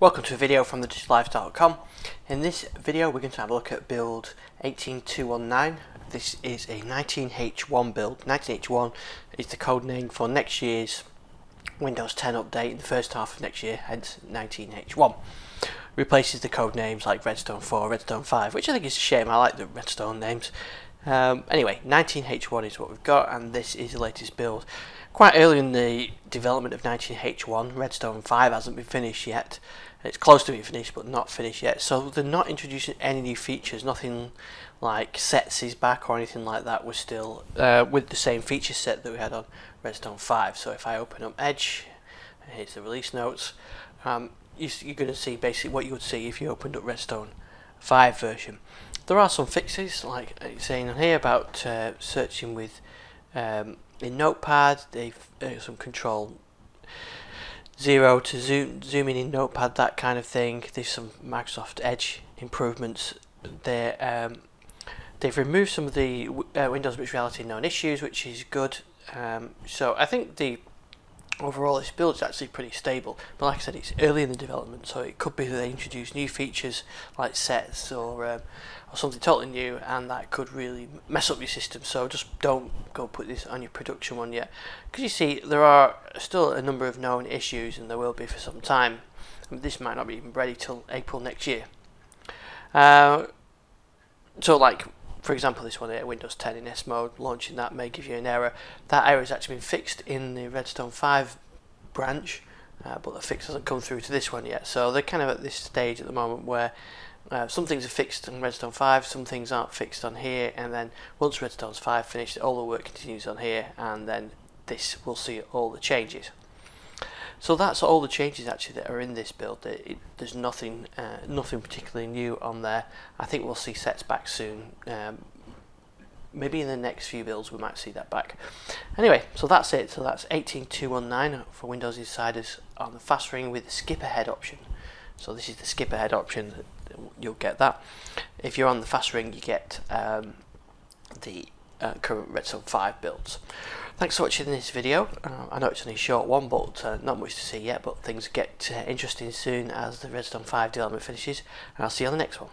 Welcome to a video from thedigitallife.com. In this video we're going to have a look at build 18219. This is a 19H1 build. 19H1 is the code name for next year's Windows 10 update in the first half of next year, hence 19H1. Replaces the code names like Redstone 4, Redstone 5, which I think is a shame. I like the Redstone names. Um, anyway, 19H1 is what we've got, and this is the latest build. Quite early in the development of 19H1, Redstone 5 hasn't been finished yet, it's close to being finished, but not finished yet. So they're not introducing any new features. Nothing like sets is back or anything like that. We're still uh, with the same feature set that we had on Redstone 5. So if I open up Edge, here's the release notes. Um, you, are going to see basically what you would see if you opened up Redstone 5 version. There are some fixes, like it's saying on here about uh, searching with um, in Notepad. They've uh, some control zero to zoom zooming in notepad that kind of thing there's some Microsoft Edge improvements there um, they've removed some of the uh, Windows mixed reality known issues which is good um, so I think the overall this build is actually pretty stable but like I said it's early in the development so it could be that they introduce new features like sets or, um, or something totally new and that could really mess up your system. So just don't go put this on your production one yet. Because you see there are still a number of known issues and there will be for some time. This might not be even ready till April next year. Uh, so like for example, this one here, Windows 10 in S mode, launching that may give you an error. That error has actually been fixed in the Redstone 5 branch, uh, but the fix hasn't come through to this one yet. So they're kind of at this stage at the moment where uh, some things are fixed on Redstone 5, some things aren't fixed on here, and then once Redstone 5 finished, all the work continues on here, and then this will see all the changes. So that's all the changes actually that are in this build. It, it, there's nothing, uh, nothing particularly new on there. I think we'll see sets back soon. Um, maybe in the next few builds we might see that back. Anyway, so that's it. So that's 18219 for Windows Insiders on the fast ring with the skip ahead option. So this is the skip ahead option. You'll get that. If you're on the fast ring, you get um, the uh, current Redstone 5 builds. Thanks for watching this video. Uh, I know it's only a short one, but uh, not much to see yet, but things get uh, interesting soon as the Redstone 5 development finishes, and I'll see you on the next one.